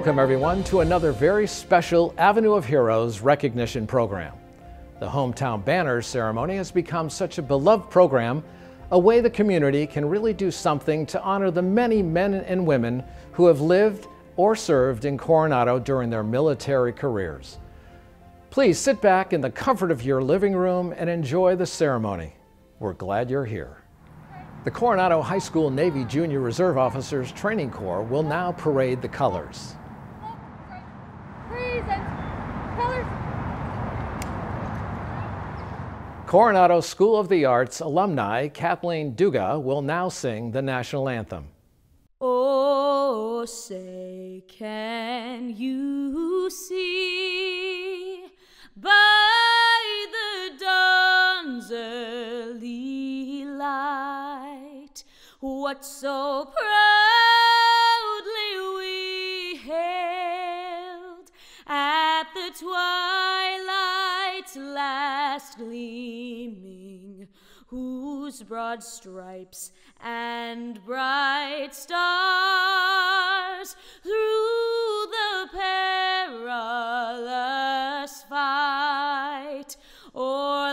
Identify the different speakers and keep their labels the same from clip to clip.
Speaker 1: Welcome, everyone, to another very special Avenue of Heroes recognition program. The Hometown Banners ceremony has become such a beloved program, a way the community can really do something to honor the many men and women who have lived or served in Coronado during their military careers. Please sit back in the comfort of your living room and enjoy the ceremony. We're glad you're here. The Coronado High School Navy Junior Reserve Officers Training Corps will now parade the colors. Coronado School of the Arts alumni Kathleen Duga will now sing the national anthem.
Speaker 2: Oh, say, can you see by the dawn's early light what so proudly twilight's last gleaming, whose broad stripes and bright stars through the perilous fight o'er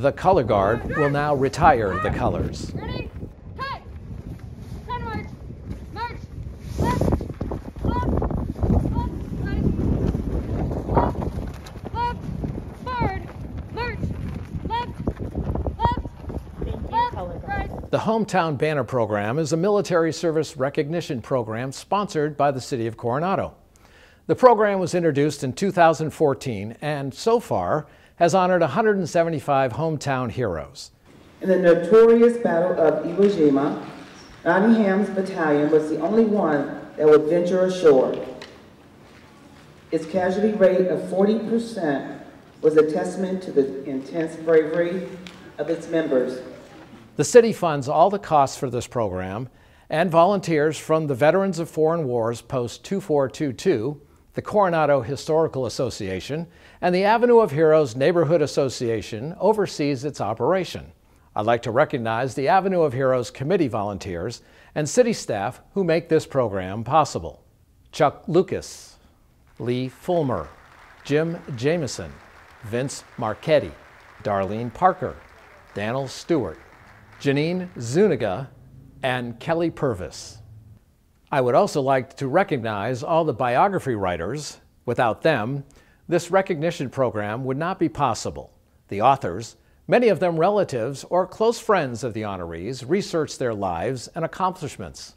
Speaker 2: The
Speaker 1: color guard will now retire the colors. The Hometown Banner Program is a military service recognition program sponsored by the City of Coronado. The program was introduced in 2014 and so far has honored 175 hometown heroes.
Speaker 3: In the notorious Battle of Iwo Jima, Nottingham's battalion was the only one that would venture ashore. Its casualty rate of 40% was a testament to the intense bravery of its members.
Speaker 1: The city funds all the costs for this program, and volunteers from the Veterans of Foreign Wars Post 2422, the Coronado Historical Association, and the Avenue of Heroes Neighborhood Association oversees its operation. I'd like to recognize the Avenue of Heroes committee volunteers and city staff who make this program possible. Chuck Lucas, Lee Fulmer, Jim Jameson, Vince Marchetti, Darlene Parker, Daniel Stewart, Janine Zuniga, and Kelly Purvis. I would also like to recognize all the biography writers. Without them, this recognition program would not be possible. The authors, many of them relatives or close friends of the honorees, researched their lives and accomplishments.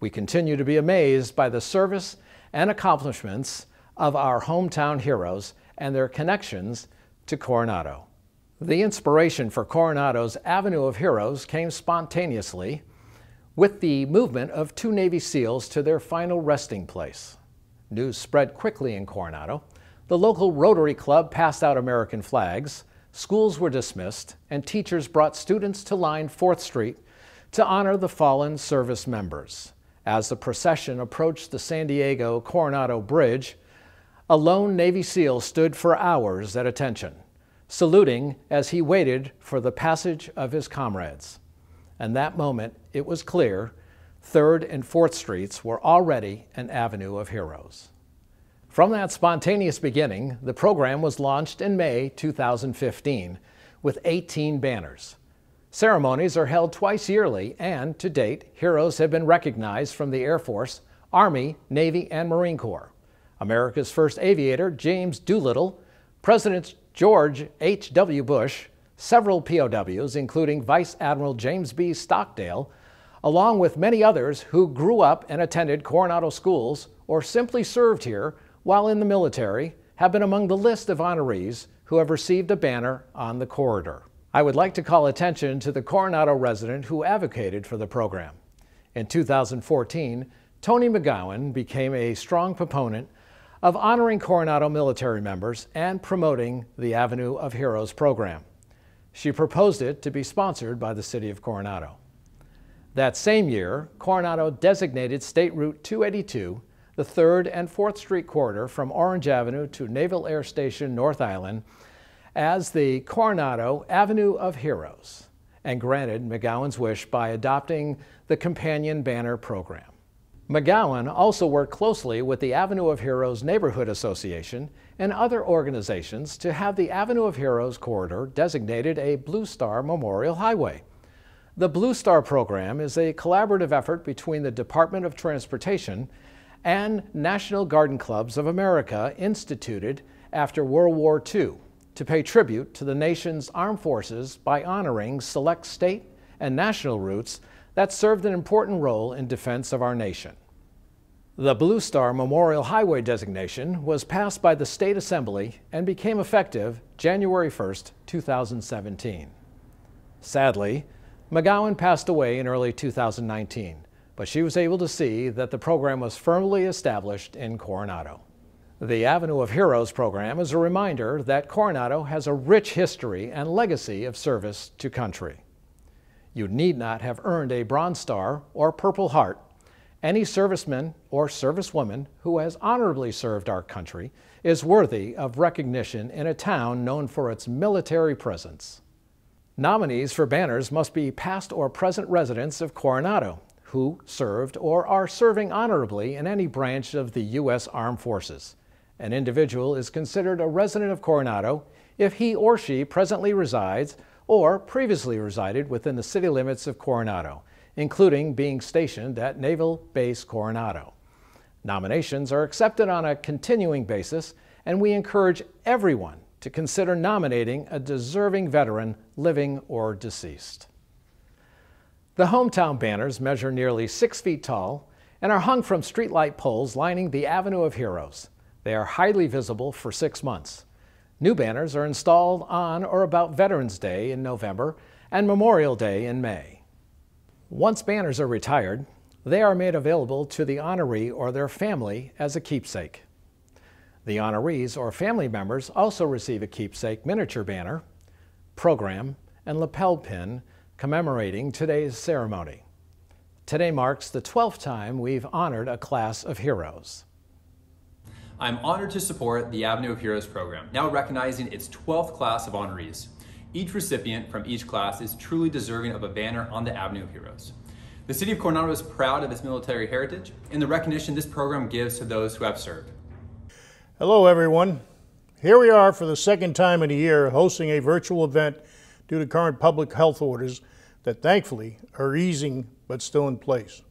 Speaker 1: We continue to be amazed by the service and accomplishments of our hometown heroes and their connections to Coronado. The inspiration for Coronado's Avenue of Heroes came spontaneously with the movement of two Navy SEALs to their final resting place. News spread quickly in Coronado. The local Rotary Club passed out American flags, schools were dismissed, and teachers brought students to line 4th Street to honor the fallen service members. As the procession approached the San Diego Coronado Bridge, a lone Navy SEAL stood for hours at attention, saluting as he waited for the passage of his comrades. And that moment, it was clear 3rd and 4th Streets were already an avenue of heroes. From that spontaneous beginning, the program was launched in May 2015 with 18 banners. Ceremonies are held twice yearly, and to date, heroes have been recognized from the Air Force, Army, Navy, and Marine Corps. America's first aviator, James Doolittle, President George H.W. Bush, several POWs, including Vice Admiral James B. Stockdale, along with many others who grew up and attended Coronado schools or simply served here while in the military, have been among the list of honorees who have received a banner on the corridor. I would like to call attention to the Coronado resident who advocated for the program. In 2014, Tony McGowan became a strong proponent of honoring Coronado military members and promoting the Avenue of Heroes program. She proposed it to be sponsored by the City of Coronado. That same year, Coronado designated State Route 282, the 3rd and 4th Street corridor from Orange Avenue to Naval Air Station North Island, as the Coronado Avenue of Heroes and granted McGowan's wish by adopting the Companion Banner program. McGowan also worked closely with the Avenue of Heroes Neighborhood Association and other organizations to have the Avenue of Heroes corridor designated a Blue Star Memorial Highway. The Blue Star program is a collaborative effort between the Department of Transportation and National Garden Clubs of America instituted after World War II to pay tribute to the nation's armed forces by honoring select state and national routes that served an important role in defense of our nation. The Blue Star Memorial Highway designation was passed by the State Assembly and became effective January 1, 2017. Sadly, McGowan passed away in early 2019, but she was able to see that the program was firmly established in Coronado. The Avenue of Heroes program is a reminder that Coronado has a rich history and legacy of service to country. You need not have earned a Bronze Star or Purple Heart. Any serviceman or servicewoman who has honorably served our country is worthy of recognition in a town known for its military presence. Nominees for banners must be past or present residents of Coronado who served or are serving honorably in any branch of the U.S. Armed Forces. An individual is considered a resident of Coronado if he or she presently resides or previously resided within the city limits of Coronado, including being stationed at Naval Base Coronado. Nominations are accepted on a continuing basis, and we encourage everyone to consider nominating a deserving veteran, living or deceased. The hometown banners measure nearly six feet tall and are hung from streetlight poles lining the Avenue of Heroes. They are highly visible for six months. New banners are installed on or about Veterans Day in November and Memorial Day in May. Once banners are retired, they are made available to the honoree or their family as a keepsake. The honorees or family members also receive a keepsake miniature banner, program, and lapel pin commemorating today's ceremony. Today marks the 12th time we've honored a class of heroes.
Speaker 4: I'm honored to support the Avenue of Heroes program, now recognizing its 12th class of honorees. Each recipient from each class is truly deserving of a banner on the Avenue of Heroes. The City of Coronado is proud of its military heritage and the recognition this program gives to those who have served.
Speaker 5: Hello, everyone. Here we are for the second time in a year hosting a virtual event due to current public health orders that thankfully are easing but still in place.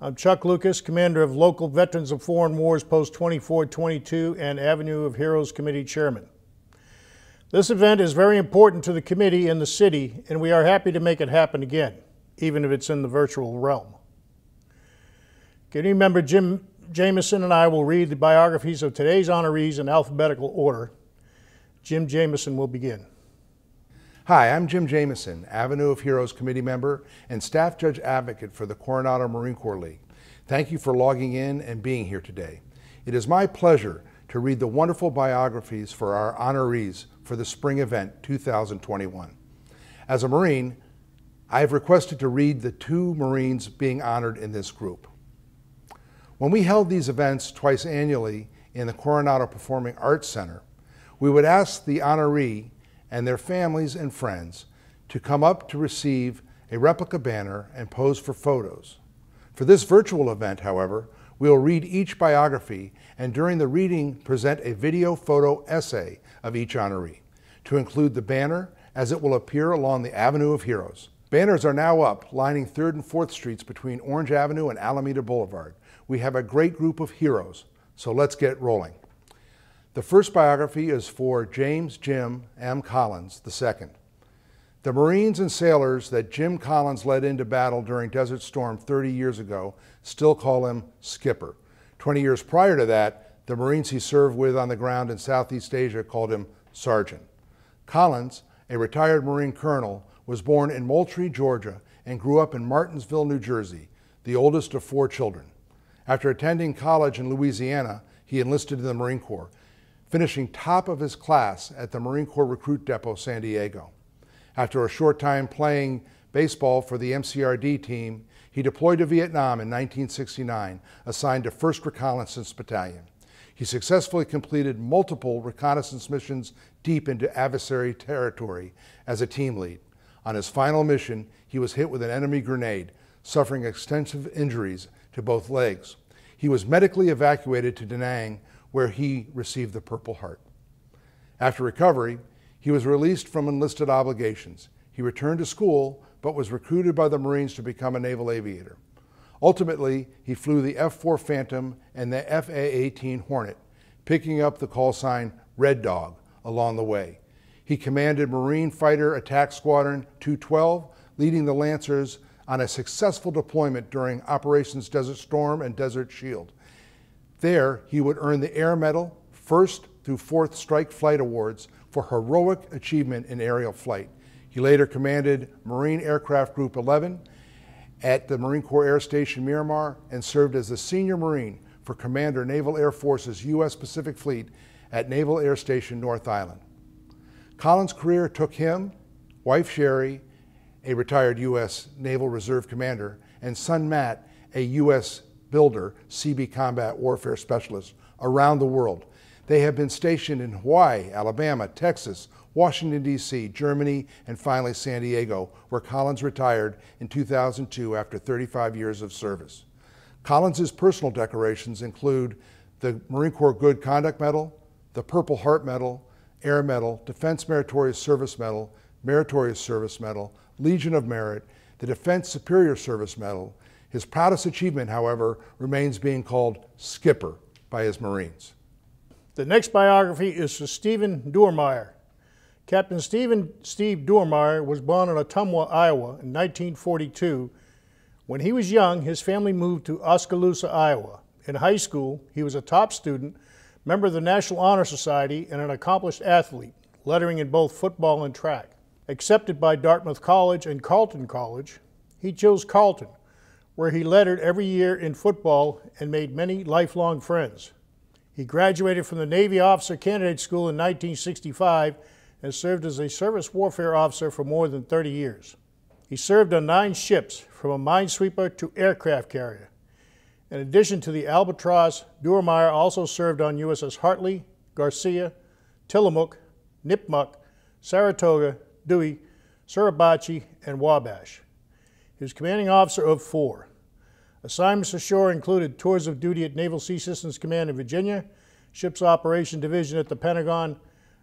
Speaker 5: I'm Chuck Lucas, Commander of Local Veterans of Foreign Wars Post 2422 and Avenue of Heroes Committee Chairman. This event is very important to the committee and the city, and we are happy to make it happen again, even if it's in the virtual realm. Committee member Jim Jameson and I will read the biographies of today's honorees in alphabetical order. Jim Jameson will begin.
Speaker 6: Hi, I'm Jim Jameson, Avenue of Heroes Committee member and Staff Judge Advocate for the Coronado Marine Corps League. Thank you for logging in and being here today. It is my pleasure to read the wonderful biographies for our honorees for the spring event 2021. As a Marine, I have requested to read the two Marines being honored in this group. When we held these events twice annually in the Coronado Performing Arts Center, we would ask the honoree and their families and friends to come up to receive a replica banner and pose for photos. For this virtual event, however, we will read each biography and during the reading present a video photo essay of each honoree to include the banner as it will appear along the Avenue of Heroes. Banners are now up, lining 3rd and 4th Streets between Orange Avenue and Alameda Boulevard. We have a great group of heroes, so let's get rolling. The first biography is for James Jim M. Collins II. The Marines and sailors that Jim Collins led into battle during Desert Storm 30 years ago still call him Skipper. 20 years prior to that, the Marines he served with on the ground in Southeast Asia called him Sergeant. Collins, a retired Marine colonel, was born in Moultrie, Georgia, and grew up in Martinsville, New Jersey, the oldest of four children. After attending college in Louisiana, he enlisted in the Marine Corps, finishing top of his class at the Marine Corps Recruit Depot, San Diego. After a short time playing baseball for the MCRD team, he deployed to Vietnam in 1969, assigned to 1st Reconnaissance Battalion. He successfully completed multiple reconnaissance missions deep into adversary territory as a team lead. On his final mission, he was hit with an enemy grenade, suffering extensive injuries to both legs. He was medically evacuated to Da Nang, where he received the Purple Heart. After recovery, he was released from enlisted obligations. He returned to school, but was recruited by the Marines to become a naval aviator. Ultimately, he flew the F 4 Phantom and the FA 18 Hornet, picking up the call sign Red Dog along the way. He commanded Marine Fighter Attack Squadron 212, leading the Lancers on a successful deployment during Operations Desert Storm and Desert Shield. There, he would earn the Air Medal, 1st through 4th Strike Flight Awards for heroic achievement in aerial flight. He later commanded Marine Aircraft Group 11 at the Marine Corps Air Station Miramar and served as the senior Marine for Commander Naval Air Force's U.S. Pacific Fleet at Naval Air Station North Island. Collins' career took him, wife Sherry, a retired U.S. Naval Reserve commander, and son Matt, a U.S. builder, Seabee combat warfare specialist, around the world. They have been stationed in Hawaii, Alabama, Texas, Washington, D.C., Germany, and finally San Diego, where Collins retired in 2002 after 35 years of service. Collins's personal decorations include the Marine Corps Good Conduct Medal, the Purple Heart Medal, Air Medal, Defense Meritorious Service Medal, Meritorious Service Medal, Legion of Merit, the Defense Superior Service Medal. His proudest achievement, however, remains being called Skipper by his Marines.
Speaker 5: The next biography is for Stephen Dormeyer. Captain Stephen Steve Dormeyer was born in Ottumwa, Iowa in 1942. When he was young, his family moved to Oskaloosa, Iowa. In high school, he was a top student member of the National Honor Society, and an accomplished athlete, lettering in both football and track. Accepted by Dartmouth College and Carleton College, he chose Carleton, where he lettered every year in football and made many lifelong friends. He graduated from the Navy Officer Candidate School in 1965 and served as a surface warfare officer for more than 30 years. He served on nine ships, from a minesweeper to aircraft carrier. In addition to the Albatross, Dormeyer also served on USS Hartley, Garcia, Tillamook, Nipmuc, Saratoga, Dewey, Suribachi, and Wabash. He was commanding officer of four. Assignments ashore included tours of duty at Naval Sea Systems Command in Virginia, Ships Operation Division at the Pentagon,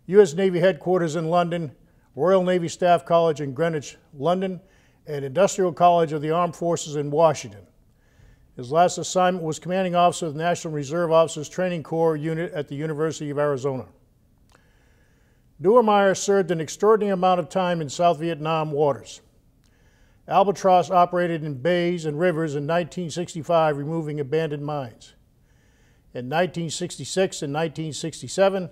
Speaker 5: U.S. Navy Headquarters in London, Royal Navy Staff College in Greenwich, London, and Industrial College of the Armed Forces in Washington. His last assignment was commanding officer of the National Reserve Officers Training Corps unit at the University of Arizona. Dormeyer served an extraordinary amount of time in South Vietnam waters. Albatross operated in bays and rivers in 1965, removing abandoned mines. In 1966 and 1967,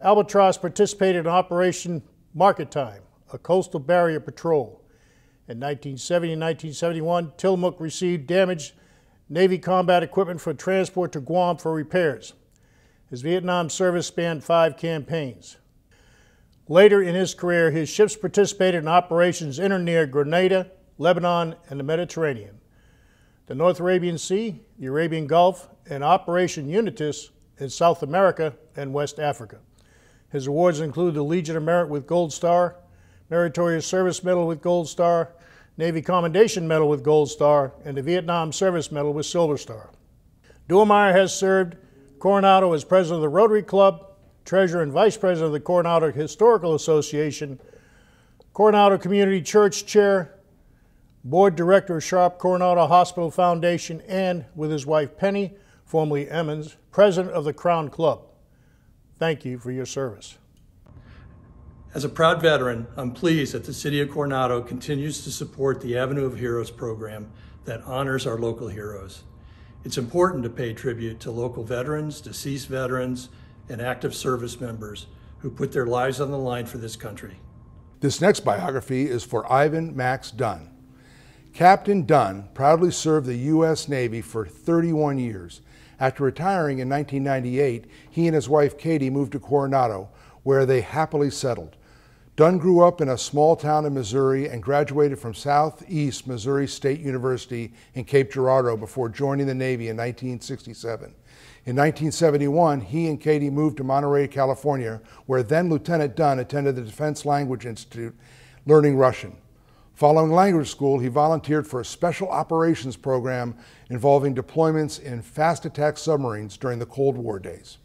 Speaker 5: Albatross participated in Operation Market Time, a coastal barrier patrol. In 1970 and 1971, Tillamook received damaged Navy combat equipment for transport to Guam for repairs. His Vietnam service spanned five campaigns. Later in his career, his ships participated in operations in or near Grenada, Lebanon, and the Mediterranean, the North Arabian Sea, the Arabian Gulf, and Operation Unitas in South America and West Africa. His awards include the Legion of Merit with Gold Star, Meritorious Service Medal with Gold Star, Navy Commendation Medal with Gold Star, and the Vietnam Service Medal with Silver Star. Dormeyer has served Coronado as president of the Rotary Club, treasurer and vice president of the Coronado Historical Association, Coronado Community Church chair, board director of Sharp Coronado Hospital Foundation, and with his wife Penny, formerly Emmons, president of the Crown Club. Thank you for your service.
Speaker 7: As a proud veteran, I'm pleased that the City of Coronado continues to support the Avenue of Heroes program that honors our local heroes. It's important to pay tribute to local veterans, deceased veterans, and active service members who put their lives on the line for this country.
Speaker 6: This next biography is for Ivan Max Dunn. Captain Dunn proudly served the U.S. Navy for 31 years. After retiring in 1998, he and his wife Katie moved to Coronado, where they happily settled. Dunn grew up in a small town in Missouri and graduated from Southeast Missouri State University in Cape Girardeau before joining the Navy in 1967. In 1971, he and Katie moved to Monterey, California, where then Lieutenant Dunn attended the Defense Language Institute learning Russian. Following language school, he volunteered for a special operations program involving deployments in fast attack submarines during the Cold War days.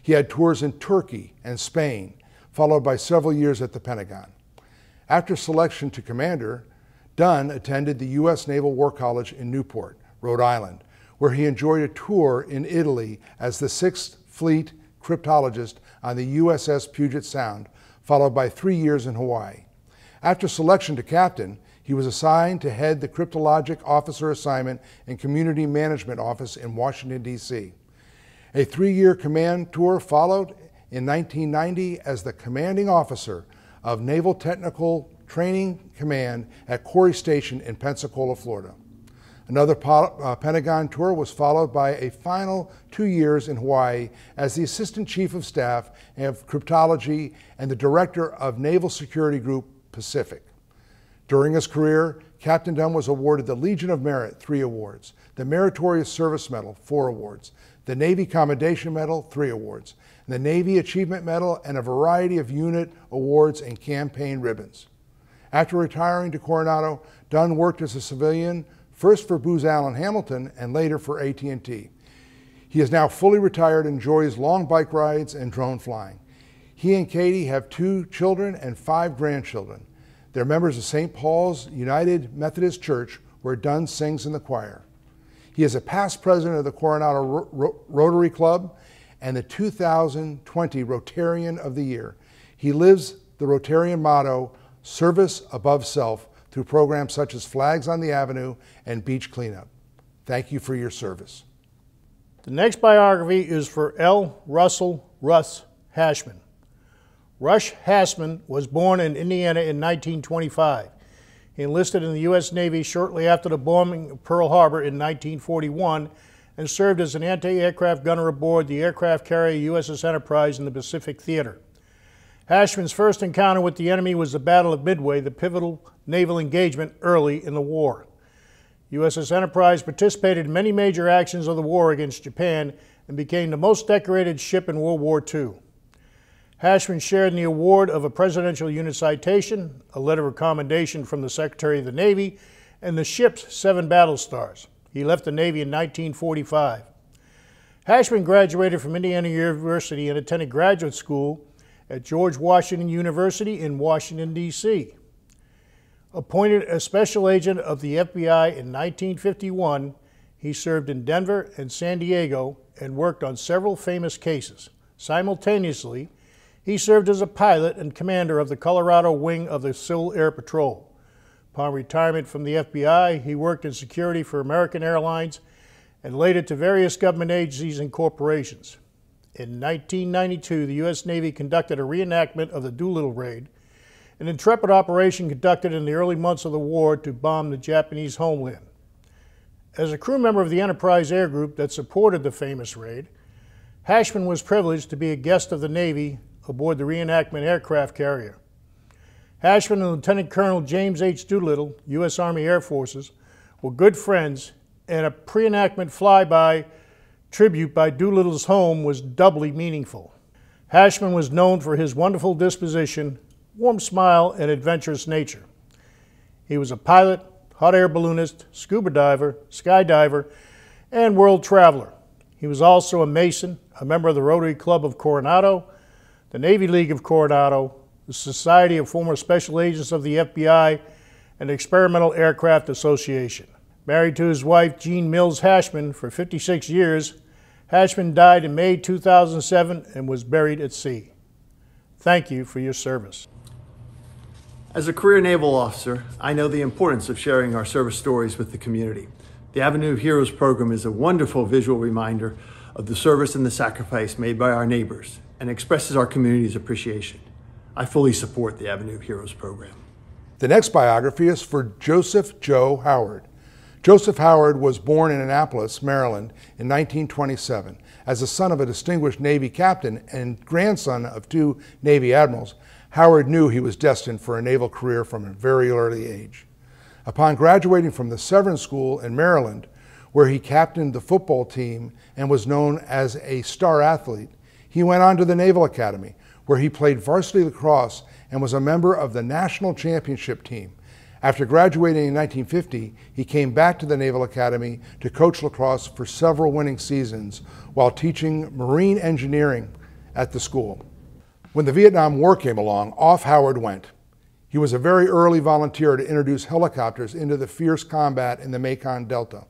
Speaker 6: He had tours in Turkey and Spain, followed by several years at the Pentagon. After selection to commander, Dunn attended the U.S. Naval War College in Newport, Rhode Island, where he enjoyed a tour in Italy as the 6th Fleet cryptologist on the USS Puget Sound, followed by three years in Hawaii. After selection to captain, he was assigned to head the Cryptologic Officer Assignment and Community Management Office in Washington, D.C. A three year command tour followed in 1990 as the commanding officer of Naval Technical Training Command at Corry Station in Pensacola, Florida. Another uh, Pentagon tour was followed by a final two years in Hawaii as the Assistant Chief of Staff of Cryptology and the Director of Naval Security Group Pacific. During his career, Captain Dunn was awarded the Legion of Merit, three awards, the Meritorious Service Medal, four awards, the Navy Commendation Medal, three awards, the Navy Achievement Medal, and a variety of unit awards and campaign ribbons. After retiring to Coronado, Dunn worked as a civilian, first for Booz Allen Hamilton and later for AT&T. He is now fully retired and enjoys long bike rides and drone flying. He and Katie have two children and five grandchildren. They're members of St. Paul's United Methodist Church, where Dunn sings in the choir. He is a past president of the Coronado Ro Ro Rotary Club and the 2020 Rotarian of the Year. He lives the Rotarian motto, service above self, through programs such as Flags on the Avenue and Beach Cleanup. Thank you for your service.
Speaker 5: The next biography is for L. Russell Russ Hashman. Russ Hashman was born in Indiana in 1925. He enlisted in the U.S. Navy shortly after the bombing of Pearl Harbor in 1941 and served as an anti-aircraft gunner aboard the aircraft carrier USS Enterprise in the Pacific Theater. Hashman's first encounter with the enemy was the Battle of Midway, the pivotal naval engagement early in the war. USS Enterprise participated in many major actions of the war against Japan and became the most decorated ship in World War II. Hashman shared in the award of a Presidential Unit Citation, a letter of commendation from the Secretary of the Navy, and the ship's seven battle stars. He left the Navy in 1945. Hashman graduated from Indiana University and attended graduate school at George Washington University in Washington, D.C. Appointed a special agent of the FBI in 1951, he served in Denver and San Diego and worked on several famous cases. Simultaneously, he served as a pilot and commander of the Colorado wing of the Civil Air Patrol. Upon retirement from the FBI, he worked in security for American Airlines and later to various government agencies and corporations. In 1992, the U.S. Navy conducted a reenactment of the Doolittle Raid, an intrepid operation conducted in the early months of the war to bomb the Japanese homeland. As a crew member of the Enterprise Air Group that supported the famous raid, Hashman was privileged to be a guest of the Navy aboard the reenactment aircraft carrier. Hashman and Lieutenant Colonel James H. Doolittle, U.S. Army Air Forces, were good friends, and a pre-enactment flyby tribute by Doolittle's home was doubly meaningful. Hashman was known for his wonderful disposition, warm smile, and adventurous nature. He was a pilot, hot air balloonist, scuba diver, skydiver, and world traveler. He was also a Mason, a member of the Rotary Club of Coronado, the Navy League of Coronado, the Society of Former Special Agents of the FBI, and the Experimental Aircraft Association. Married to his wife, Jean Mills Hashman, for 56 years, Hashman died in May 2007 and was buried at sea. Thank you for your service.
Speaker 8: As a career naval officer, I know the importance of sharing our service stories with the community. The Avenue of Heroes program is a wonderful visual reminder of the service and the sacrifice made by our neighbors and expresses our community's appreciation. I fully support the Avenue Heroes program.
Speaker 6: The next biography is for Joseph Joe Howard. Joseph Howard was born in Annapolis, Maryland in 1927. As the son of a distinguished Navy captain and grandson of two Navy admirals, Howard knew he was destined for a naval career from a very early age. Upon graduating from the Severn School in Maryland, where he captained the football team and was known as a star athlete, he went on to the Naval Academy, where he played varsity lacrosse and was a member of the national championship team. After graduating in 1950, he came back to the Naval Academy to coach lacrosse for several winning seasons while teaching marine engineering at the school. When the Vietnam War came along, off Howard went. He was a very early volunteer to introduce helicopters into the fierce combat in the Mekong Delta.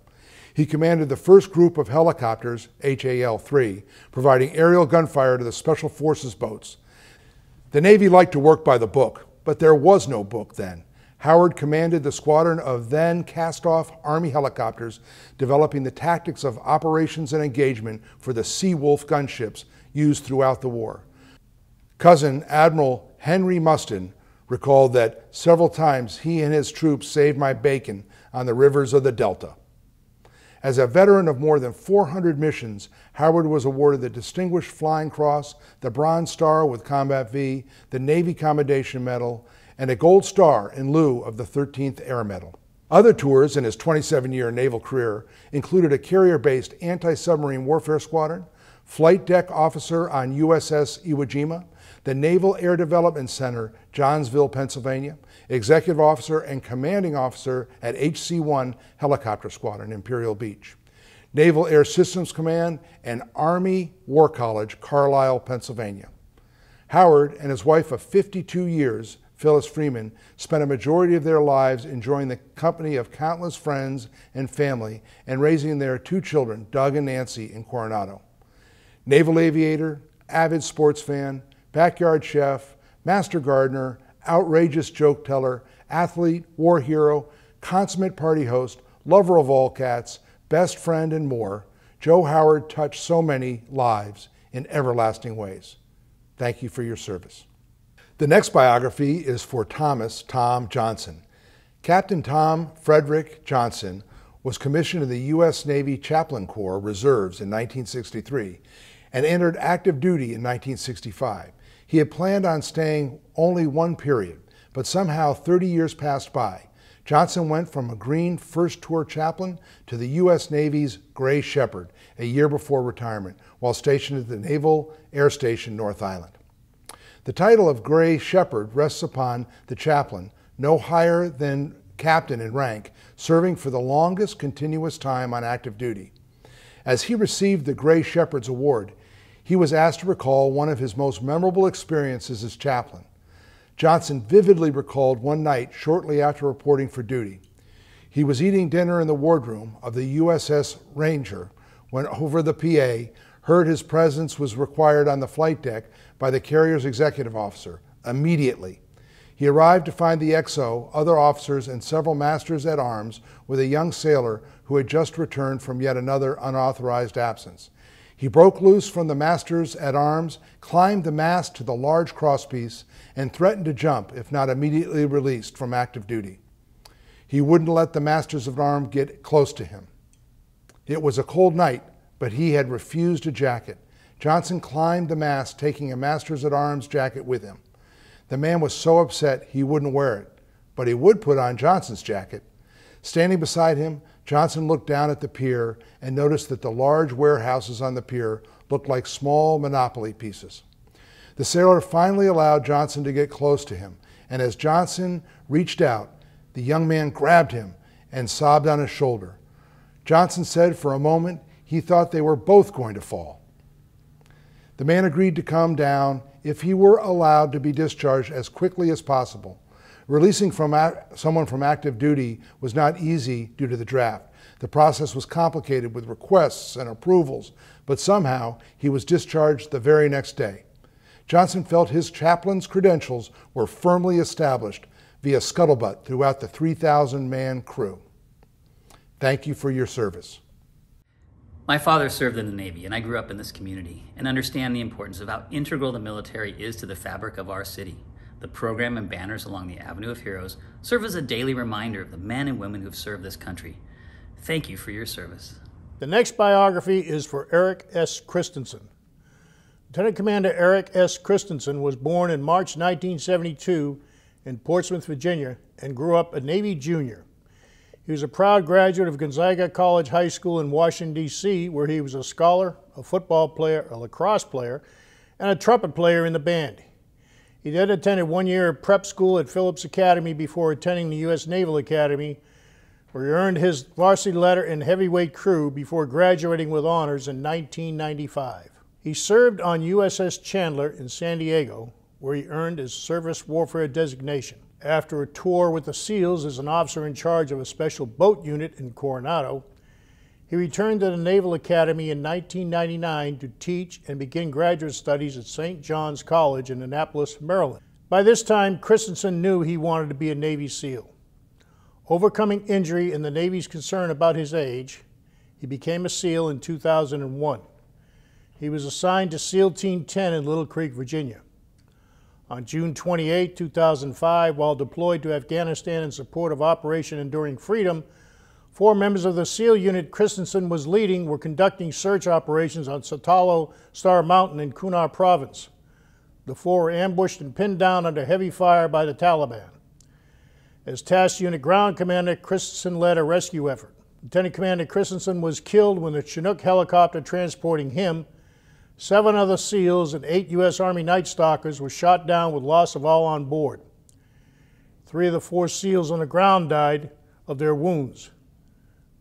Speaker 6: He commanded the first group of helicopters, HAL 3, providing aerial gunfire to the Special Forces boats. The Navy liked to work by the book, but there was no book then. Howard commanded the squadron of then cast off Army helicopters, developing the tactics of operations and engagement for the Seawolf gunships used throughout the war. Cousin Admiral Henry Mustin recalled that several times he and his troops saved my bacon on the rivers of the Delta. As a veteran of more than 400 missions, Howard was awarded the Distinguished Flying Cross, the Bronze Star with Combat V, the Navy Commendation Medal, and a Gold Star in lieu of the 13th Air Medal. Other tours in his 27 year naval career included a carrier based anti submarine warfare squadron, flight deck officer on USS Iwo Jima, the Naval Air Development Center, Johnsville, Pennsylvania, executive officer and commanding officer at HC 1 Helicopter Squadron, Imperial Beach, Naval Air Systems Command, and Army War College, Carlisle, Pennsylvania. Howard and his wife of 52 years Phyllis Freeman, spent a majority of their lives enjoying the company of countless friends and family and raising their two children, Doug and Nancy, in Coronado. Naval aviator, avid sports fan, backyard chef, master gardener, outrageous joke teller, athlete, war hero, consummate party host, lover of all cats, best friend, and more, Joe Howard touched so many lives in everlasting ways. Thank you for your service. The next biography is for Thomas Tom Johnson. Captain Tom Frederick Johnson was commissioned in the U.S. Navy Chaplain Corps Reserves in 1963 and entered active duty in 1965. He had planned on staying only one period, but somehow 30 years passed by. Johnson went from a green first tour chaplain to the U.S. Navy's Gray Shepherd a year before retirement while stationed at the Naval Air Station North Island. The title of Gray Shepherd rests upon the chaplain, no higher than captain in rank, serving for the longest continuous time on active duty. As he received the Gray Shepherd's Award, he was asked to recall one of his most memorable experiences as chaplain. Johnson vividly recalled one night shortly after reporting for duty. He was eating dinner in the wardroom of the USS Ranger when over the PA heard his presence was required on the flight deck by the carrier's executive officer immediately. He arrived to find the XO, other officers, and several masters at arms with a young sailor who had just returned from yet another unauthorized absence. He broke loose from the masters at arms, climbed the mast to the large crosspiece, and threatened to jump if not immediately released from active duty. He wouldn't let the masters at arms get close to him. It was a cold night, but he had refused a jacket. Johnson climbed the mast, taking a master's at arms jacket with him. The man was so upset he wouldn't wear it, but he would put on Johnson's jacket. Standing beside him, Johnson looked down at the pier and noticed that the large warehouses on the pier looked like small monopoly pieces. The sailor finally allowed Johnson to get close to him, and as Johnson reached out, The young man grabbed him and sobbed on his shoulder. Johnson said for a moment he thought they were both going to fall. The man agreed to calm down if he were allowed to be discharged as quickly as possible. Releasing from someone from active duty was not easy due to the draft. The process was complicated with requests and approvals, but somehow he was discharged the very next day. Johnson felt his chaplain's credentials were firmly established via scuttlebutt throughout the 3,000 man crew. Thank you for your service.
Speaker 9: My father served in the Navy, and I grew up in this community and understand the importance of how integral the military is to the fabric of our city. The program and banners along the Avenue of Heroes serve as a daily reminder of the men and women who've served this country. Thank you for your service.
Speaker 5: The next biography is for Eric S. Christensen. Lieutenant Commander Eric S. Christensen was born in March 1972 in Portsmouth, Virginia, and grew up a Navy junior. He was a proud graduate of Gonzaga College High School in Washington, D.C., where he was a scholar, a football player, a lacrosse player, and a trumpet player in the band. He then attended one year of prep school at Phillips Academy before attending the U.S. Naval Academy, where he earned his varsity letter in heavyweight crew before graduating with honors in 1995. He served on USS Chandler in San Diego, where he earned his surface warfare designation. After a tour with the SEALs as an officer in charge of a special boat unit in Coronado, he returned to the Naval Academy in 1999 to teach and begin graduate studies at St. John's College in Annapolis, Maryland. By this time, Christensen knew he wanted to be a Navy SEAL. Overcoming injury and the Navy's concern about his age, he became a SEAL in 2001. He was assigned to SEAL Team 10 in Little Creek, Virginia. On June 28, 2005, while deployed to Afghanistan in support of Operation Enduring Freedom, four members of the SEAL unit Christensen was leading were conducting search operations on Sawtalo Sar Mountain in Kunar Province. The four were ambushed and pinned down under heavy fire by the Taliban. As Task Unit Ground Commander, Christensen led a rescue effort. Lieutenant Commander Christensen was killed when the Chinook helicopter transporting him Seven other SEALs and eight U.S. Army Night Stalkers were shot down with loss of all on board. Three of the four SEALs on the ground died of their wounds.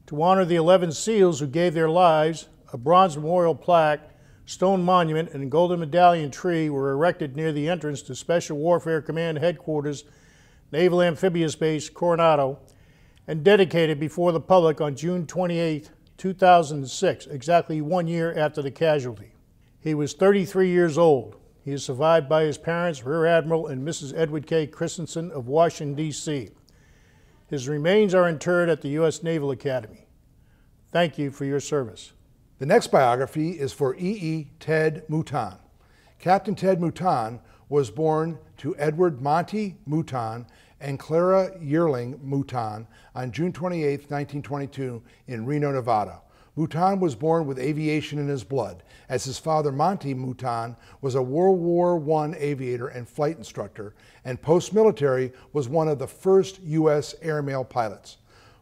Speaker 5: To honor the 11 SEALs who gave their lives, a bronze memorial plaque, stone monument, and golden medallion tree were erected near the entrance to Special Warfare Command Headquarters, Naval Amphibious Base, Coronado, and dedicated before the public on June 28, 2006, exactly one year after the casualty. He was 33 years old. He is survived by his parents, Rear Admiral and Mrs. Edward K. Christensen of Washington, D.C. His remains are interred at the U.S. Naval Academy. Thank you for your service.
Speaker 6: The next biography is for E. E. Ted Mouton. Captain Ted Mouton was born to Edward Monty Mouton and Clara Yearling Mouton on June 28, 1922, in Reno, Nevada. Mouton was born with aviation in his blood, as his father Monty Mouton was a World War I aviator and flight instructor, and post-military was one of the first U.S. airmail pilots.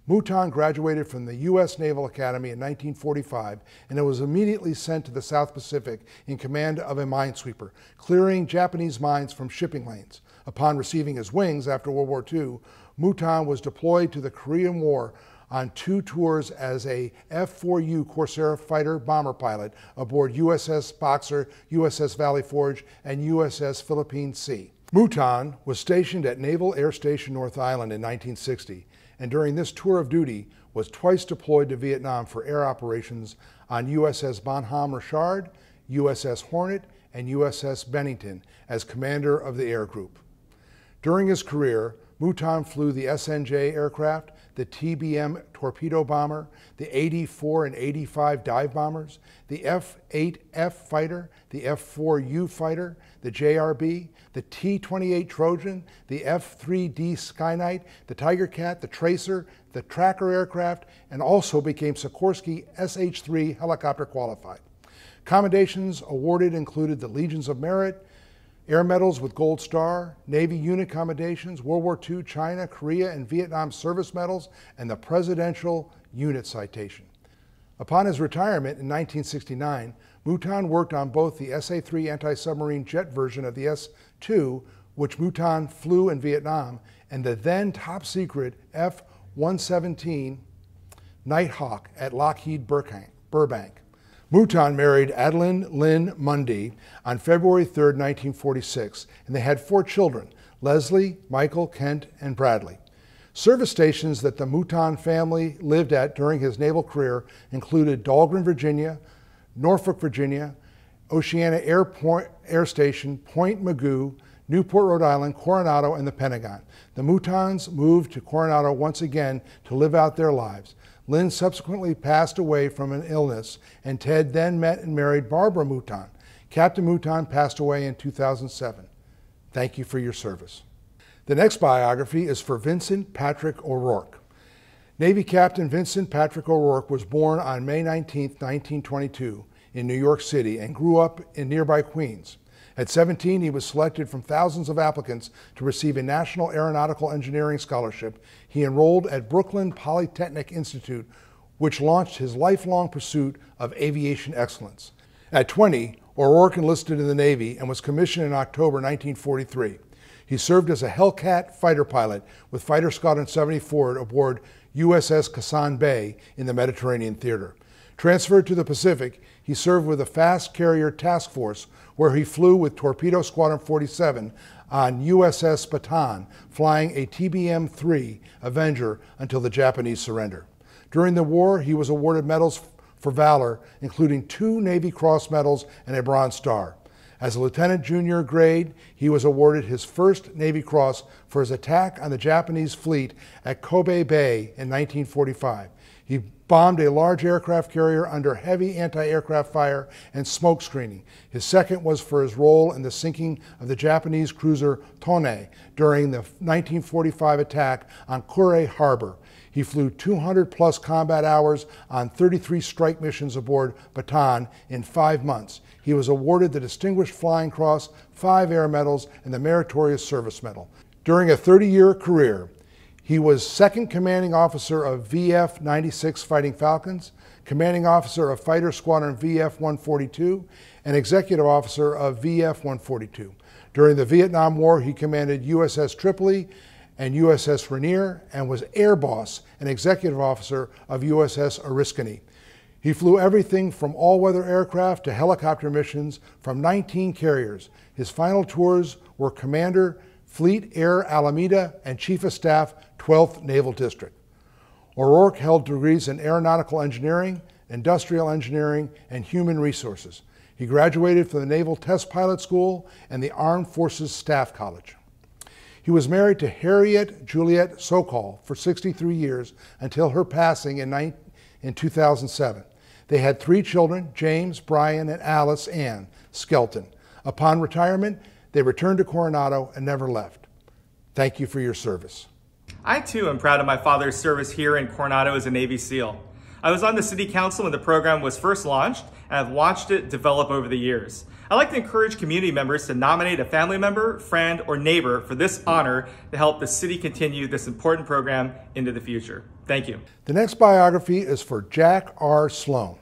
Speaker 6: Mouton graduated from the U.S. Naval Academy in 1945 and was immediately sent to the South Pacific in command of a minesweeper, clearing Japanese mines from shipping lanes. Upon receiving his wings after World War II, Mouton was deployed to the Korean War on two tours as a F-4U Corsair fighter bomber pilot aboard USS Boxer, USS Valley Forge, and USS Philippine Sea. Mouton was stationed at Naval Air Station North Island in 1960, and during this tour of duty was twice deployed to Vietnam for air operations on USS Bonhomme Richard, USS Hornet, and USS Bennington as commander of the air group. During his career, Mouton flew the SNJ aircraft, the TBM torpedo bomber, the 84 and 85 dive bombers, the F-8F fighter, the F-4U fighter, the JRB, the T-28 Trojan, the F-3D Skyknight, the Tiger Cat, the Tracer, the Tracker aircraft, and also became Sikorsky SH-3 helicopter qualified. Commendations awarded included the Legions of Merit, Air Medals with Gold Star, Navy unit commendations, World War II, China, Korea, and Vietnam service medals, and the Presidential Unit Citation. Upon his retirement in 1969, Mouton worked on both the SA-3 anti-submarine jet version of the S-2, which Mouton flew in Vietnam, and the then top secret F 117 Nighthawk at Lockheed Burbank. Mouton married Adeline Lynn Mundy on February 3, 1946, and they had four children Leslie, Michael, Kent, and Bradley. Service stations that the Mouton family lived at during his naval career included Dahlgren, Virginia, Norfolk, Virginia, Oceana Air, Point, Air Station, Point Mugu, Newport, Rhode Island, Coronado, and the Pentagon. The Moutons moved to Coronado once again to live out their lives. Lynn subsequently passed away from an illness, and Ted then met and married Barbara Mouton. Captain Mouton passed away in 2007. Thank you for your service. The next biography is for Vincent Patrick O'Rourke. Navy Captain Vincent Patrick O'Rourke was born on May 19, 1922, in New York City and grew up in nearby Queens. At 17, he was selected from thousands of applicants to receive a National Aeronautical Engineering Scholarship. He enrolled at Brooklyn Polytechnic Institute, which launched his lifelong pursuit of aviation excellence. At 20, O'Rourke enlisted in the Navy and was commissioned in October 1943. He served as a Hellcat fighter pilot with Fighter Squadron 74 aboard USS Kasaan Bay in the Mediterranean Theater. Transferred to the Pacific, he served with the Fast Carrier Task Force, where he flew with Torpedo Squadron 47 on USS Bataan, flying a TBM 3 Avenger until the Japanese surrender. During the war, he was awarded medals for valor, including two Navy Cross medals and a Bronze Star. As a lieutenant junior grade, he was awarded his first Navy Cross for his attack on the Japanese fleet at Kobe Bay in 1945. He bombed a large aircraft carrier under heavy anti-aircraft fire and smoke screening. His second was for his role in the sinking of the Japanese cruiser Tone during the 1945 attack on Kure Harbor. He flew 200 plus combat hours on 33 strike missions aboard Bataan in five months. He was awarded the Distinguished Flying Cross, five Air Medals, and the Meritorious Service Medal. During a 30 year career, he was second commanding officer of VF 96 Fighting Falcons, commanding officer of Fighter Squadron VF 142, and executive officer of VF 142. During the Vietnam War, he commanded USS Tripoli and USS Rainier and was air boss and executive officer of USS Oriskany. He flew everything from all weather aircraft to helicopter missions from 19 carriers. His final tours were Commander Fleet Air Alameda, and Chief of Staff, 12th Naval District. O'Rourke held degrees in aeronautical engineering, industrial engineering, and human resources. He graduated from the Naval Test Pilot School and the Armed Forces Staff College. He was married to Harriet Juliet Sokol for 63 years until her passing in, in 2007. They had three children, James, Brian, and Alice Ann Skelton. Upon retirement, they returned to Coronado and never left. Thank you for your service.
Speaker 10: I too am proud of my father's service here in Coronado as a Navy SEAL. I was on the City Council when the program was first launched, and I've watched it develop over the years. I'd like to encourage community members to nominate a family member, friend, or neighbor for this honor to help the city continue this important program into the future. Thank you.
Speaker 6: The next biography is for Jack R. Sloan.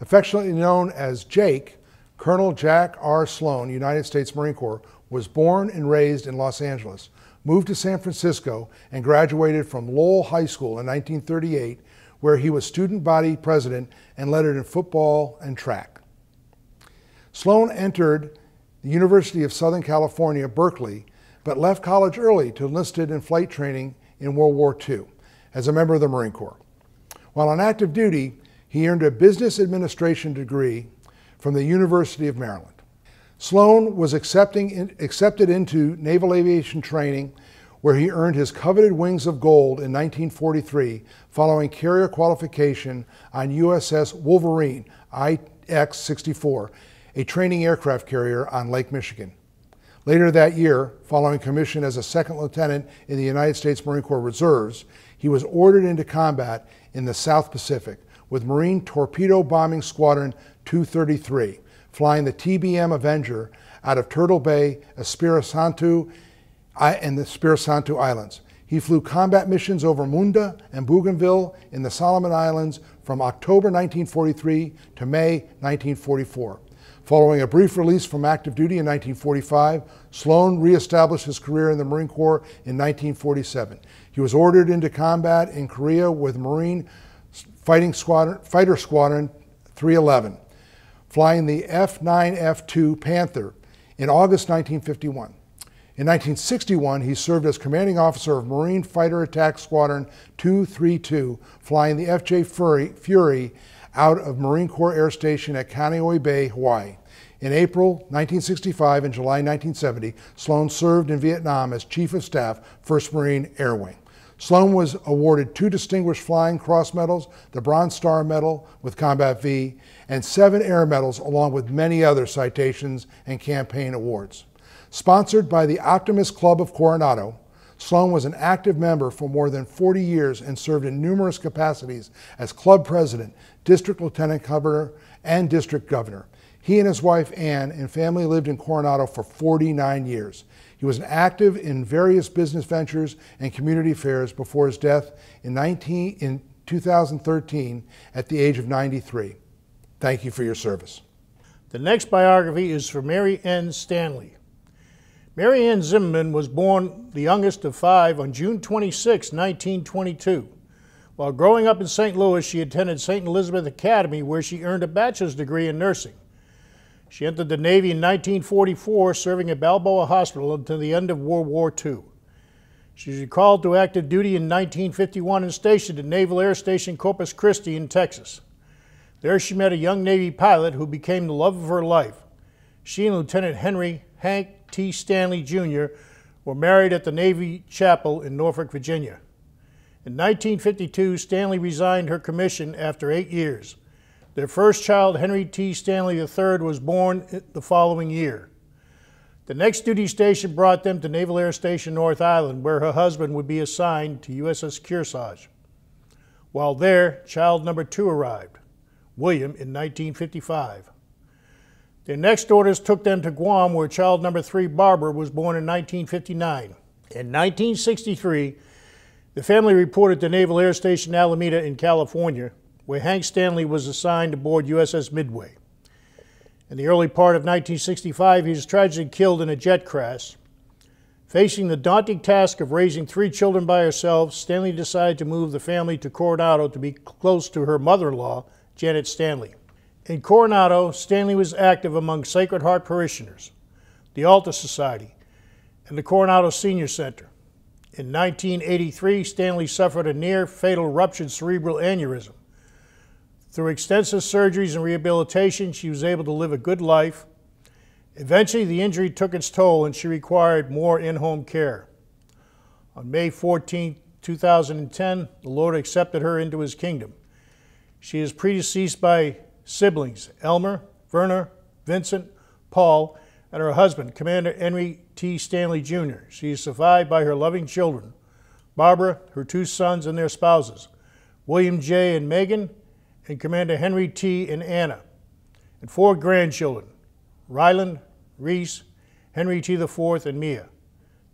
Speaker 6: Affectionately known as Jake, Colonel Jack R. Sloan, United States Marine Corps, was born and raised in Los Angeles, moved to San Francisco, and graduated from Lowell High School in 1938, where he was student body president and lettered in football and track. Sloan entered the University of Southern California, Berkeley, but left college early to enlisted in flight training in World War II as a member of the Marine Corps. While on active duty, he earned a business administration degree from the University of Maryland. Sloan was accepting, accepted into Naval Aviation Training, where he earned his coveted Wings of Gold in 1943 following carrier qualification on USS Wolverine IX 64, a training aircraft carrier on Lake Michigan. Later that year, following commission as a second lieutenant in the United States Marine Corps Reserves, he was ordered into combat in the South Pacific with Marine Torpedo Bombing Squadron 233, flying the TBM Avenger out of Turtle Bay, Espiritu Santo, and the Espiritu Santo Islands. He flew combat missions over Munda and Bougainville in the Solomon Islands from October 1943 to May 1944. Following a brief release from active duty in 1945, Sloan reestablished his career in the Marine Corps in 1947. He was ordered into combat in Korea with Marine Fighting Squadron, Fighter Squadron 311, flying the F-9F-2 Panther in August 1951. In 1961, he served as commanding officer of Marine Fighter Attack Squadron 232, flying the FJ Fury, out of Marine Corps Air Station at Kaneohe Bay, Hawaii. In April 1965 and July 1970, Sloan served in Vietnam as Chief of Staff, 1st Marine Air Wing. Sloan was awarded two Distinguished Flying Cross Medals, the Bronze Star Medal with Combat V, and seven Air Medals, along with many other citations and campaign awards. Sponsored by the Optimist Club of Coronado, Sloan was an active member for more than 40 years and served in numerous capacities as club president, district lieutenant governor, and district governor. He and his wife Ann and family lived in Coronado for 49 years. He was active in various business ventures and community affairs before his death in, 19, in 2013 at the age of 93. Thank you for your service.
Speaker 5: The next biography is for Mary N. Stanley. Mary Ann Zimmerman was born the youngest of five on June 26, 1922. While growing up in St. Louis, she attended St. Elizabeth Academy where she earned a bachelor's degree in nursing. She entered the Navy in 1944, serving at Balboa Hospital until the end of World War II. She was recalled to active duty in 1951 and stationed at Naval Air Station Corpus Christi in Texas. There she met a young Navy pilot who became the love of her life. She and Lieutenant Henry Hank T. Stanley Jr. were married at the Navy Chapel in Norfolk, Virginia. In 1952, Stanley resigned her commission after eight years. Their first child, Henry T. Stanley III, was born the following year. The next duty station brought them to Naval Air Station North Island, where her husband would be assigned to USS Kearsarge. While there, child number two arrived, William, in 1955. Their next orders took them to Guam, where child number three, Barbara, was born in 1959. In 1963, the family reported to Naval Air Station Alameda in California, where Hank Stanley was assigned aboard USS Midway. In the early part of 1965, he was tragically killed in a jet crash. Facing the daunting task of raising three children by herself, Stanley decided to move the family to Coronado to be close to her mother in law, Janet Stanley. In Coronado, Stanley was active among Sacred Heart parishioners, the Altar Society, and the Coronado Senior Center. In 1983, Stanley suffered a near fatal ruptured cerebral aneurysm. Through extensive surgeries and rehabilitation, she was able to live a good life. Eventually, the injury took its toll and she required more in home care. On May 14, 2010, the Lord accepted her into his kingdom. She is predeceased by siblings Elmer, Werner, Vincent, Paul, and her husband, Commander Henry T. Stanley Jr. She is survived by her loving children, Barbara, her two sons and their spouses, William J. and Megan, and Commander Henry T. and Anna, and four grandchildren, Ryland, Reese, Henry T. IV, and Mia.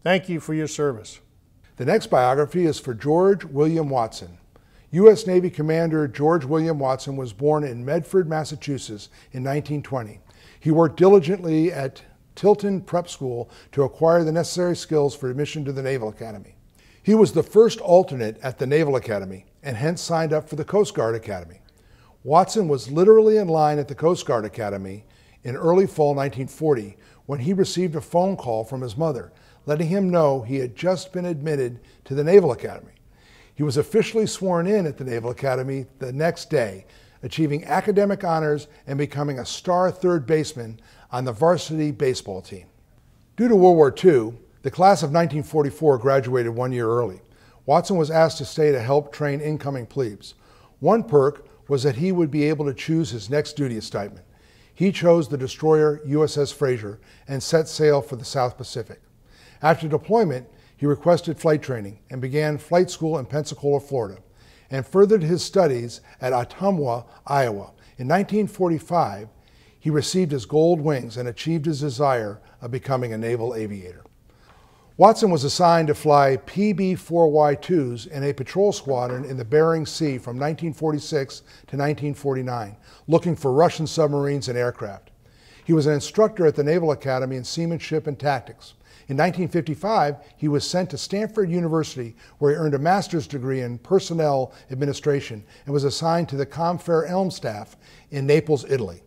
Speaker 5: Thank you for your service.
Speaker 6: The next biography is for George William Watson. U.S. Navy Commander George William Watson was born in Medford, Massachusetts in 1920. He worked diligently at Tilton Prep School to acquire the necessary skills for admission to the Naval Academy. He was the first alternate at the Naval Academy and hence signed up for the Coast Guard Academy. Watson was literally in line at the Coast Guard Academy in early fall 1940 when he received a phone call from his mother letting him know he had just been admitted to the Naval Academy. He was officially sworn in at the Naval Academy the next day, achieving academic honors and becoming a star third baseman on the varsity baseball team. Due to World War II, the class of 1944 graduated one year early. Watson was asked to stay to help train incoming plebes. One perk was that he would be able to choose his next duty assignment. He chose the destroyer USS Frazier and set sail for the South Pacific. After deployment, he requested flight training and began flight school in Pensacola, Florida, and furthered his studies at Ottumwa, Iowa. In 1945, he received his gold wings and achieved his desire of becoming a naval aviator. Watson was assigned to fly PB-4Y2s in a patrol squadron in the Bering Sea from 1946 to 1949, looking for Russian submarines and aircraft. He was an instructor at the Naval Academy in seamanship and tactics. In 1955, he was sent to Stanford University, where he earned a master's degree in personnel administration and was assigned to the Comfair Elm staff in Naples, Italy.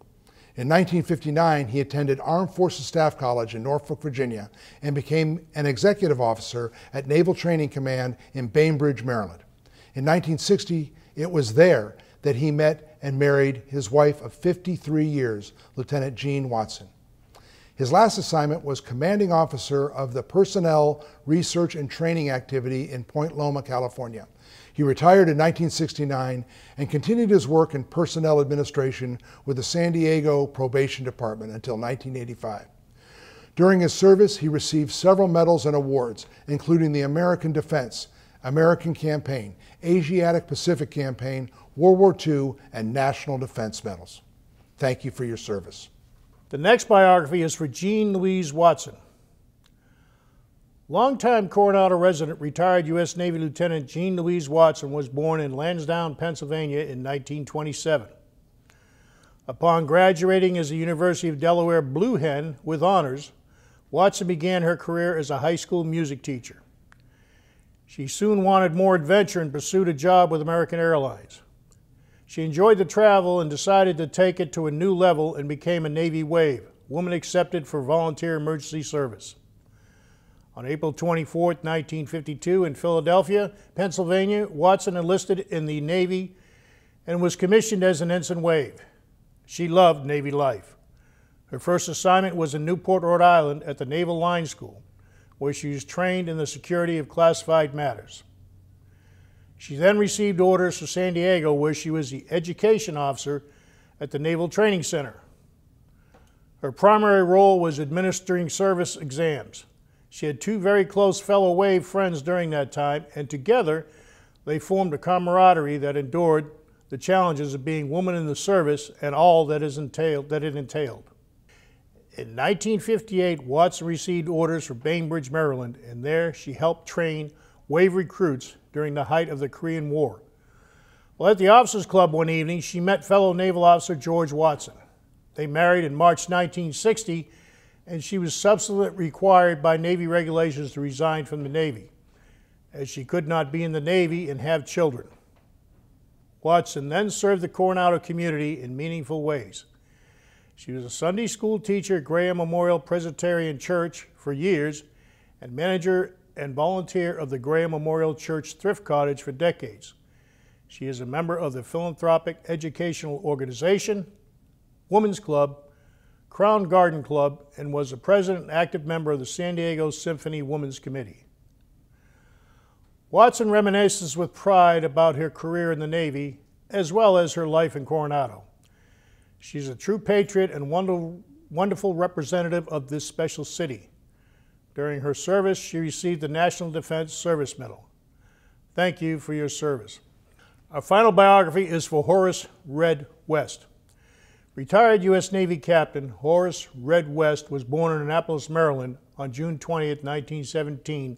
Speaker 6: In 1959, he attended Armed Forces Staff College in Norfolk, Virginia, and became an executive officer at Naval Training Command in Bainbridge, Maryland. In 1960, it was there that he met and married his wife of 53 years, Lieutenant Jean Watson. His last assignment was commanding officer of the Personnel Research and Training Activity in Point Loma, California. He retired in 1969 and continued his work in personnel administration with the San Diego Probation Department until 1985. During his service, he received several medals and awards, including the American Defense, American Campaign, Asiatic Pacific Campaign, World War II, and National Defense Medals. Thank you for your service.
Speaker 5: The next biography is for Jean Louise Watson. Longtime Coronado resident, retired U.S. Navy Lieutenant Jean Louise Watson was born in Lansdowne, Pennsylvania in 1927. Upon graduating as a University of Delaware Blue Hen with honors, Watson began her career as a high school music teacher. She soon wanted more adventure and pursued a job with American Airlines. She enjoyed the travel and decided to take it to a new level and became a Navy Wave, woman accepted for volunteer emergency service. On April 24, 1952, in Philadelphia, Pennsylvania, Watson enlisted in the Navy and was commissioned as an ensign wave. She loved Navy life. Her first assignment was in Newport, Rhode Island at the Naval Line School, where she was trained in the security of classified matters. She then received orders for San Diego, where she was the education officer at the Naval Training Center. Her primary role was administering service exams. She had two very close fellow Wave friends during that time, and together they formed a camaraderie that endured the challenges of being woman in the service and all that, is entailed, that it entailed. In 1958, Watson received orders for Bainbridge, Maryland, and there she helped train Wave recruits during the height of the Korean War. Well, at the Officers Club one evening, she met fellow naval officer George Watson. They married in March 1960, and she was subsequently required by Navy regulations to resign from the Navy, as she could not be in the Navy and have children. Watson then served the Coronado community in meaningful ways. She was a Sunday school teacher at Graham Memorial Presbyterian Church for years and manager and volunteer of the Graham Memorial Church Thrift Cottage for decades. She is a member of the Philanthropic Educational Organization, Women's Club, Crown Garden Club, and was a president and active member of the San Diego Symphony Women's Committee. Watson reminisces with pride about her career in the Navy as well as her life in Coronado. She's a true patriot and wonderful representative of this special city. During her service, she received the National Defense Service Medal. Thank you for your service. Our final biography is for Horace Red West. Retired U.S. Navy Captain Horace Red West was born in Annapolis, Maryland on June 20, 1917,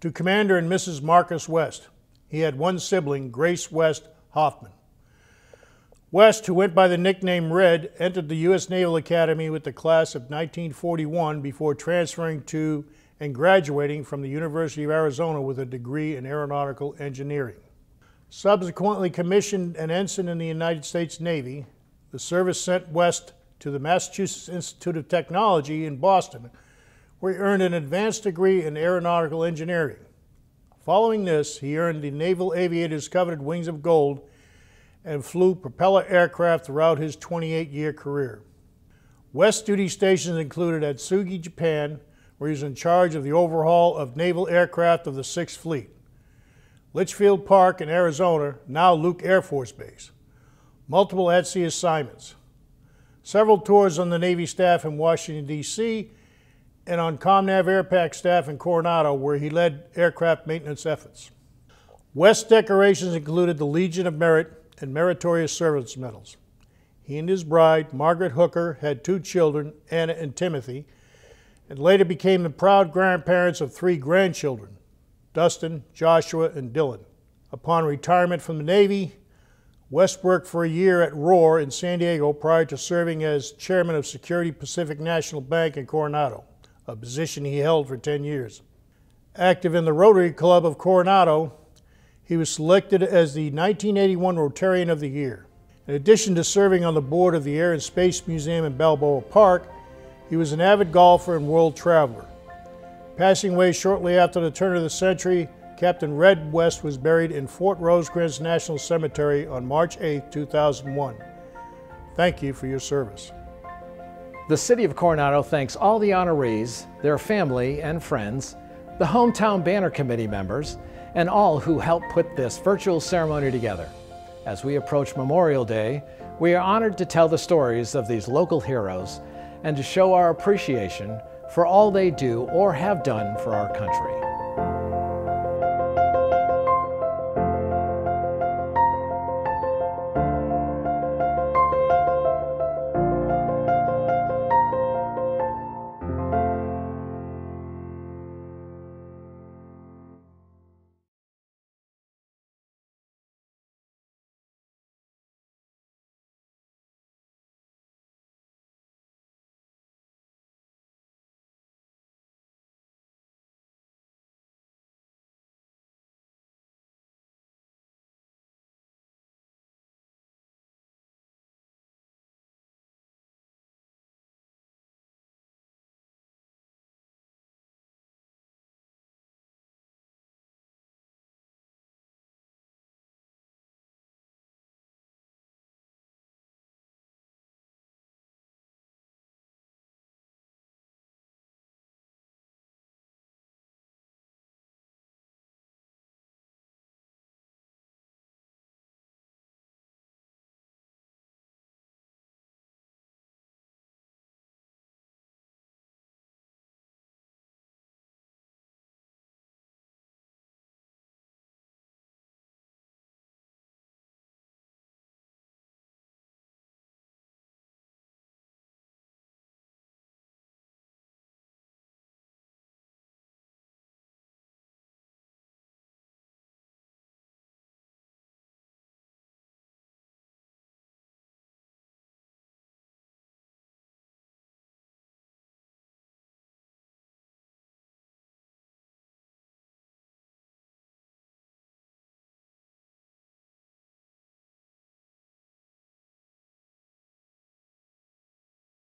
Speaker 5: to Commander and Mrs. Marcus West. He had one sibling, Grace West Hoffman. West, who went by the nickname Red, entered the U.S. Naval Academy with the class of 1941 before transferring to and graduating from the University of Arizona with a degree in aeronautical engineering. Subsequently commissioned an ensign in the United States Navy, the service sent West to the Massachusetts Institute of Technology in Boston, where he earned an advanced degree in aeronautical engineering. Following this, he earned the Naval Aviator's coveted Wings of Gold and flew propeller aircraft throughout his 28 year career. West duty stations included Atsugi, Japan, where he was in charge of the overhaul of naval aircraft of the Sixth Fleet, Litchfield Park in Arizona, now Luke Air Force Base, multiple sea assignments, several tours on the Navy staff in Washington, D.C., and on ComNav Airpac staff in Coronado, where he led aircraft maintenance efforts. West decorations included the Legion of Merit and Meritorious Service Medals. He and his bride, Margaret Hooker, had two children, Anna and Timothy, and later became the proud grandparents of three grandchildren, Dustin, Joshua, and Dylan. Upon retirement from the Navy, West worked for a year at Rohr in San Diego prior to serving as chairman of Security Pacific National Bank in Coronado, a position he held for 10 years. Active in the Rotary Club of Coronado, he was selected as the 1981 Rotarian of the Year. In addition to serving on the board of the Air and Space Museum in Balboa Park, he was an avid golfer and world traveler. Passing away shortly after the turn of the century, Captain Red West was buried in Fort Rosecrans National Cemetery on March 8, 2001. Thank you for your service.
Speaker 1: The City of Coronado thanks all the honorees, their family and friends, the Hometown Banner Committee members, and all who helped put this virtual ceremony together. As we approach Memorial Day, we are honored to tell the stories of these local heroes and to show our appreciation for all they do or have done for our country.